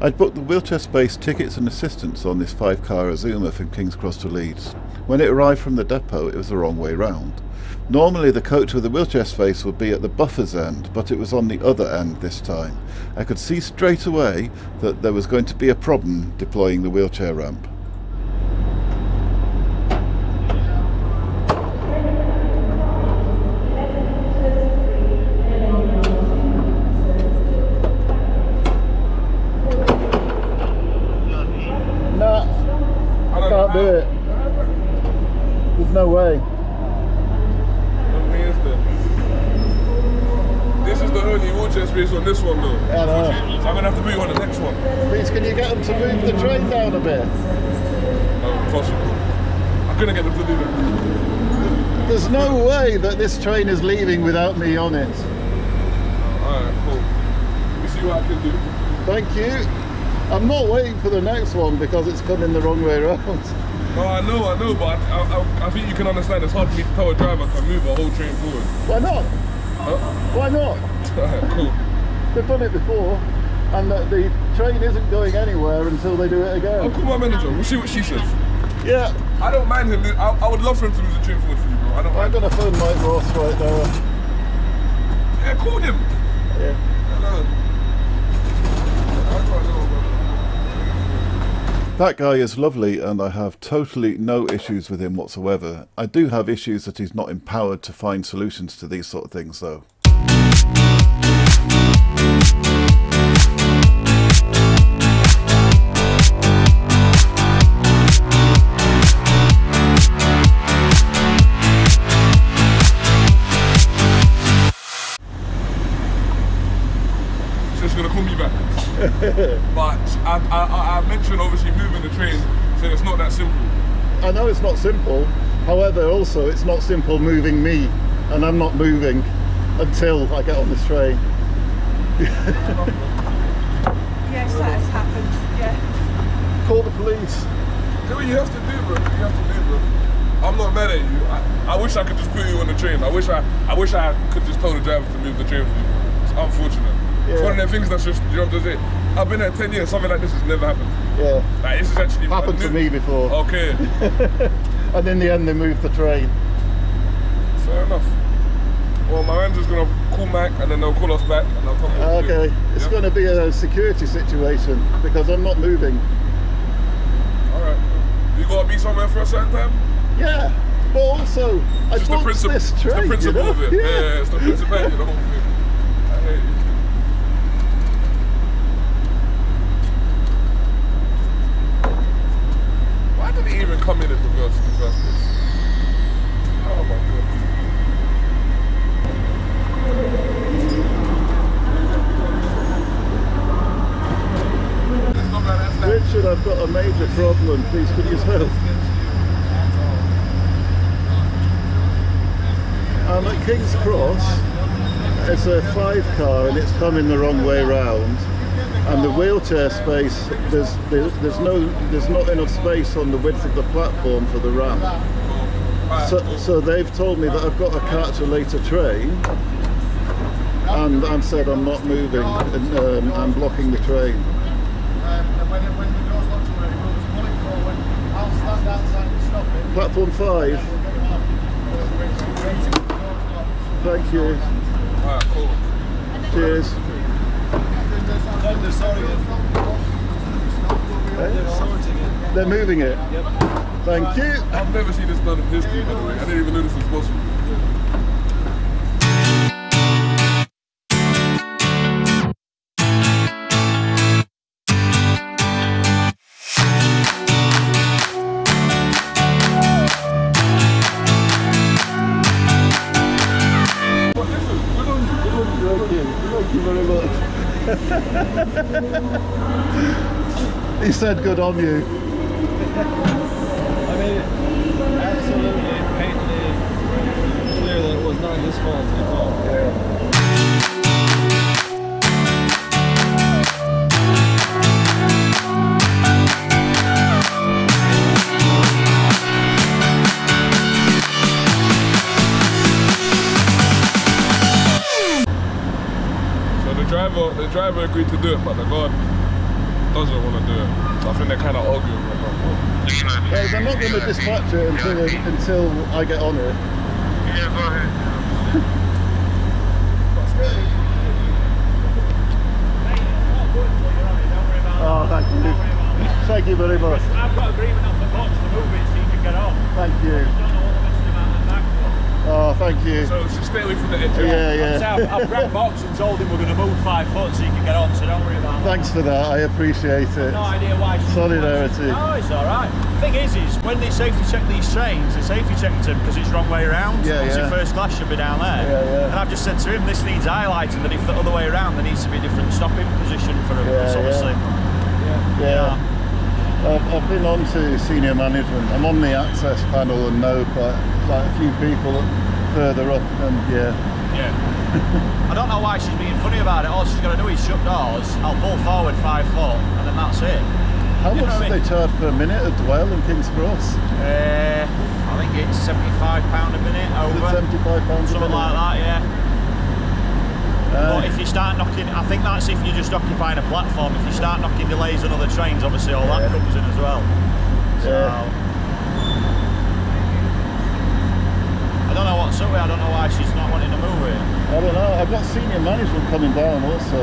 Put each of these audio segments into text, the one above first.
I'd booked the wheelchair space tickets and assistance on this five car Azuma from King's Cross to Leeds. When it arrived from the depot, it was the wrong way round. Normally the coach with the wheelchair space would be at the buffer's end, but it was on the other end this time. I could see straight away that there was going to be a problem deploying the wheelchair ramp. Nah, I don't can't do know. it. There's no way. What means that? This is the only wheelchair space on this one though. I know. So I'm gonna have to put you on the next one. Please, can you get them to move the train down a bit? No, impossible. I couldn't get them to do. There's no way that this train is leaving without me on it. Alright, cool. Let me see what I can do. Thank you. I'm not waiting for the next one because it's coming the wrong way around. No, I know, I know, but I, I, I think you can understand it's hard for me to tell a driver to move a whole train forward. Why not? Huh? Why not? Alright, cool. They've done it before, and the, the train isn't going anywhere until they do it again. I'll call my manager. We'll see what she says. Yeah, I don't mind him. I, I would love for him to lose the train forward for you, bro. I don't I'm mind. gonna phone Mike Ross right now. Yeah, call him. Yeah. Hello. I don't know, bro. That guy is lovely, and I have totally no issues with him whatsoever. I do have issues that he's not empowered to find solutions to these sort of things, though. I, I, I, I mentioned obviously moving the train, so it's not that simple. I know it's not simple. However, also it's not simple moving me, and I'm not moving until I get on this train. Yes, that has happened. Yeah. Call the police. Do what you have to do, bro. You have to do, bro. I'm not mad at you. I, I wish I could just put you on the train. I wish I, I wish I could just tell the driver to move the train for you. It's unfortunate. It's Yeah. one of them things that's just, you know what I'm saying? I've been there 10 years, something like this has never happened. Yeah, Like, this is actually happened to me before. Okay, And in the end, they moved the train. fair enough. Well, my manager's gonna call Mac and then they'll call us back and I'll tell them what to. Okay, it's Yeah? going to be a security situation because I'm not moving. Alright. You gotta be somewhere for a certain time? Yeah, but also I It's just the booked this It's the principle you know? of it. Yeah. yeah, it's the principle of the whole thing. I hate you. Why did it even come in in reverse first place? Oh my god. Richard, I've got a major problem. Please, could you help? I'm at King's Cross. It's a five car and it's coming the wrong way round. And the wheelchair space, there's, there's there's no there's not enough space on the width of the platform for the ramp. So, so they've told me that I've got to catch a later train, and I'm said I'm not moving, and um, I'm blocking the train. And when, when the door's not to where it goes, pull it forward. I'll stand outside and stop it. Platform five. Thank you. Alright, cool. Cheers. They're sorry. They're sorting it. They're moving it. Thank you. I've never seen this done in history, by the way. I didn't even know this was possible. He said good on you. I made it absolutely patently clear that it was not his fault at all. So the driver, the driver agreed to do it, but the guard doesn't want to do it. I think they're kind of arguing right now. Well, they're not going to dispatch it until until I get on it. Yeah, go ahead. Oh, thank you. Thank you very much. I've got agreement off the box to move it so you can get on. Thank you. Don't know what the best amount of back for. Oh, thank you. So stay away from the edge. Yeah, So yeah. I've, I've grabbed box and told him we're going to move five foot so you can get on, so don't worry about that. Thanks for that. I appreciate it. No idea why she's Solidarity. No, it's all right. The thing is, is when they safety check these trains, they safety check them because it's wrong way around. Yeah, Obviously, yeah. first class should be down there. Yeah, yeah. And I've just said to him, this needs highlighting that if the other way around, there needs to be a different stopping position for them. Yeah, It's yeah. obviously. Yeah. I've, been on to senior management. I'm on the access panel and know quite, quite a few people further up and yeah. Yeah. I don't know why she's being funny about it. All she's got to do is shut doors. I'll pull forward five foot, and then that's it. How You much what I do they mean? charge per minute at Dwell in King's Cross? Uh, I think it's seventy-five pound a minute over. £75 a Something like that, yeah. Uh, But if you start knocking, I think that's if you're just occupying a platform. If you start knocking delays on other trains, obviously all that comes in as well. So, Yeah. Don't know what's up with. I don't know why she's not wanting to move it. I don't know. I've got senior management coming down also.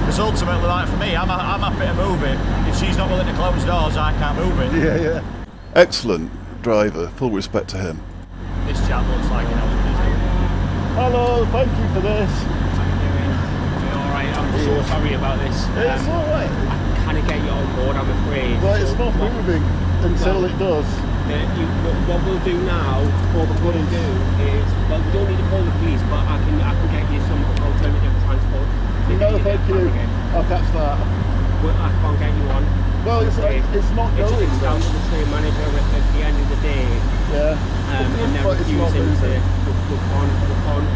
Because ultimately, like for me, I'm, I'm happy to move it. If she's not willing to close doors, I can't move it. Yeah, yeah. Excellent driver. Full respect to him. This chap looks like he knows what he's doing. Hello, thank you for this. Alright, I'm so sorry about this. It's Um, all I can't get you on board, I'm afraid. Well, it's So not moving until it does. uh, you, what, we'll do now, what we're going to do is, well, we don't need to call the police, but I can I can get you some alternative transport. No, thank you. I'll catch that. But I can't get you on. Well, it's, Okay. it's not It's, going. it's down to the train manager at, at the end of the day, Yeah. um, and they're But it's not refusing to. We, we can't, we can't,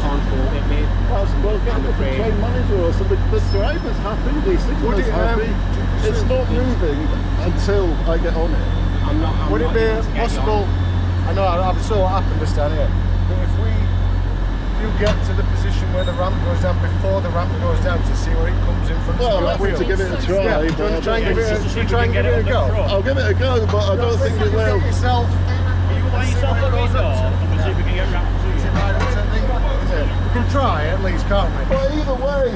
we can't hold it, mate. Well, well get I'm a different afraid. train manager or something. The driver's happy, the signal's it, um, happy. It's not moving until I get on it. I'm not. I'm Would it be able to get you on. possible? I know I- I'm sure what happened just down here, but if we do get to the position where the ramp goes down before the ramp goes down to see where it comes in front Well, of I'm the happy to give it a try. Yeah, do you but want to try and give it a, to should we if try and give it a go? front. I'll give it a go, but I don't think it will. Get yourself. You can yourself at the door and we'll see if we can get wrapped to you. We can try at least, can't we? But either way,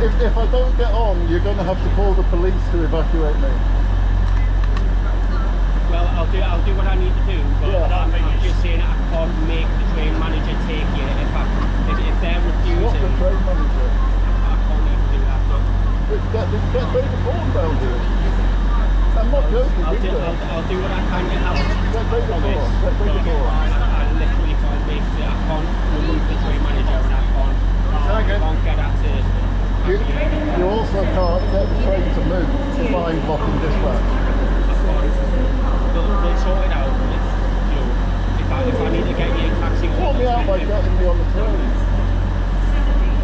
if, if I don't get on, you're going to have to call the police to evacuate me. Well, I'll do I'll do what I need to do, but Yeah. I'm, I'm just saying I can't make the train manager take you if I if, if they're What refusing. the train manager? I can't even do that. But Get, get, get David Horne down here. I'm not joking I'll do. I'll, I'll do what I can to help. Get David Promise. Horne. Get But David Horne. I, I literally can't make the I can't remove the train manager and I can't I again. can't get at to You, you also can't get the train to move if I'm blocking dispatch. I can't. We'll, we'll sort it out. You know, if I if I need to get you a taxi or Sort me out by if, getting me on the train.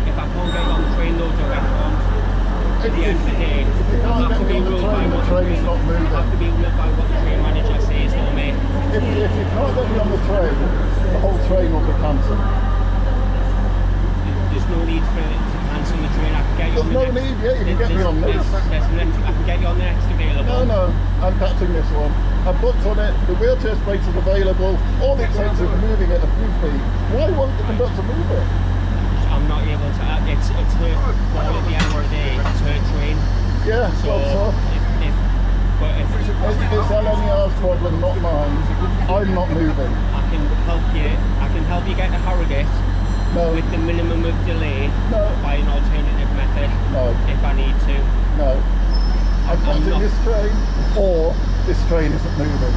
if I can't get you on the train though, Joe, I can't. At the end of the day, If you I'll can't have get to me be on the ruled train, by the what train's not moving. have to be ruled by what the train manager says for me. If, if you can't get me on the train, the whole train will be cancelled. There's no need for it to cancel the train. I can get you There's on no the next, need, yeah, you can get me on this. there's, there's next, I can get you on the next available. No, no, I'm catching this one. I booked on it, the wheelchair space is available, all it takes is moving it a few feet. Why won't the conductor move it? I'm not able to. uh, It's it's her call at the end of the day. It's her train. Yeah, So well, so if, if but if it's, it's LNER's problem, not mine. I'm not moving. I can help you, I can help you get to Harrogate No, with the minimum of delay no, by an alternative method no, if I need to. no. I'm catching not- this train, or this train isn't moving.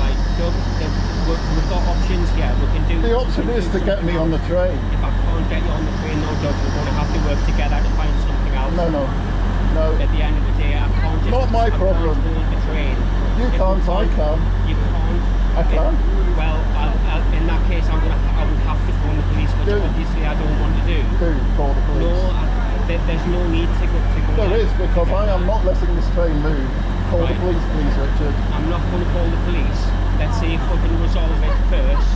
Right, Doug, the, we- we've got options here. We can do. The option is to get me on the train. If I can't get you on the train, no, Doug, we're going to have to work together to find something else. No, no, no. At the end of the day, I can't just. Not my I problem. Can't the train. You can't, I can. You can't. I can. Well, I'll, I'll, in that case, I'm gonna. I would have to phone the police, which Do. obviously I don't want to do. Do call the police. No, I, there, there's no need to go. To go There is, because I am not letting this train move. Call the police, please, Richard. I'm not going to call the police. Let's see if we can resolve it first.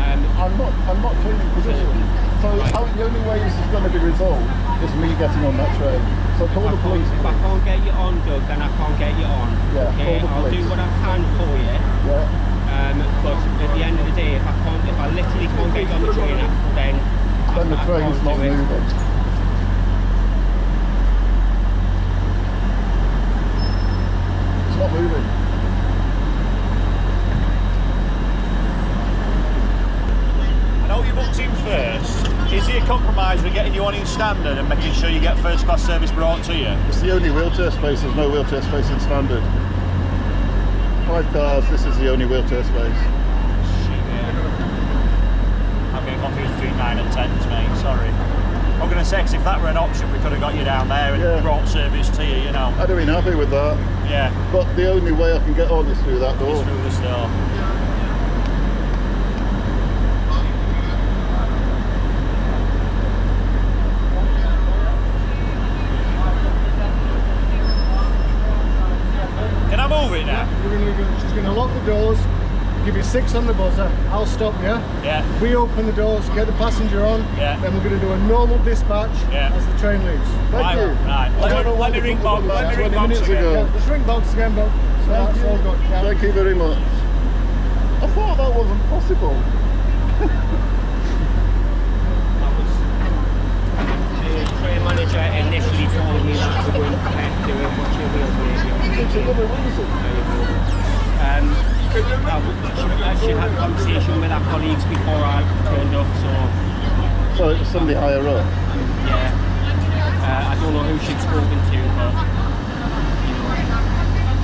Um, I'm not. I'm not changing position. So Right. how the only way this is going to be resolved is me getting on that train. So call If I the police. can't- If I can't get you on, Doug, then I can't get you on. Yeah, okay, the I'll do what I can for you. Yeah. Um, but at the end of the day, if I can't, if I literally can't get you on the train, then I, Then the I train's can't not moving. It's not moving. I know you booked in first. Is there a compromise with getting you on in standard and making sure you get first class service brought to you? It's the only wheelchair space. There's no wheelchair space in standard. Five cars. This is the only wheelchair space. I'm getting confused between 9 and 10s, mate, sorry. I'm going to say, 'cause if that were an option, we could have got you down there and Yeah. brought service to you, you know. I'd have been happy with that. Yeah, But the only way I can get on is through that it's door. through this door. Can I move it now? You're gonna, you're- she's going to lock the doors, give you six on the buzzer. I'll stop you. Yeah. We open the doors, get the passenger on. Yeah. Then we're going to do a normal dispatch Yeah. as the train leaves. Thank Right, you. right. I Let don't me- know why let me ring put Bob- them let me ring 20 Bob minutes again. ago. Yeah, the shrink box again, but so Thank that's you. all good. Yeah. Thank you very much. I thought that wasn't possible. That was the train manager initially told me that we weren't prepared to do it. What's your wheels radio? It's another reason. There you go. Um, I w- she, uh, she had a conversation with our colleagues before I turned up, so So it was somebody higher up. yeah. Uh, I don't know who she'd spoken to, but you know.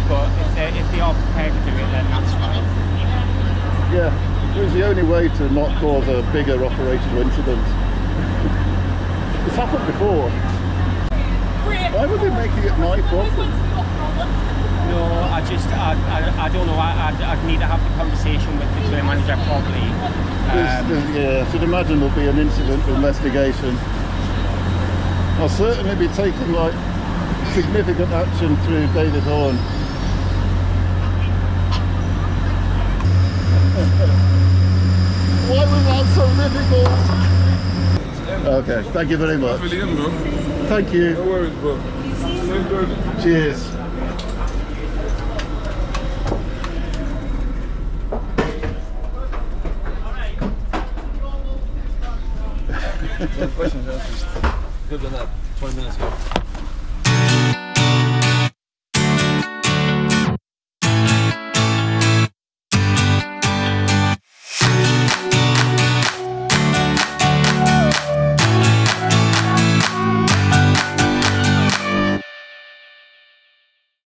But if they if they are prepared to do it, then that's fine. Yeah, it was the only way to not cause a bigger operational incident. it's happened before. Why were they making it my problem? No, I just I, I, I don't know. I I'd, I'd need to have the conversation with the train manager probably. Um, there's- yeah, I should imagine there'll be an incident investigation. I'll certainly be taking like significant action through David Horne. Why was that so difficult? Okay, thank you very much. For the end, bro. Thank you. No worries, bro. Cheers. Questions. Could have that 20 minutes ago.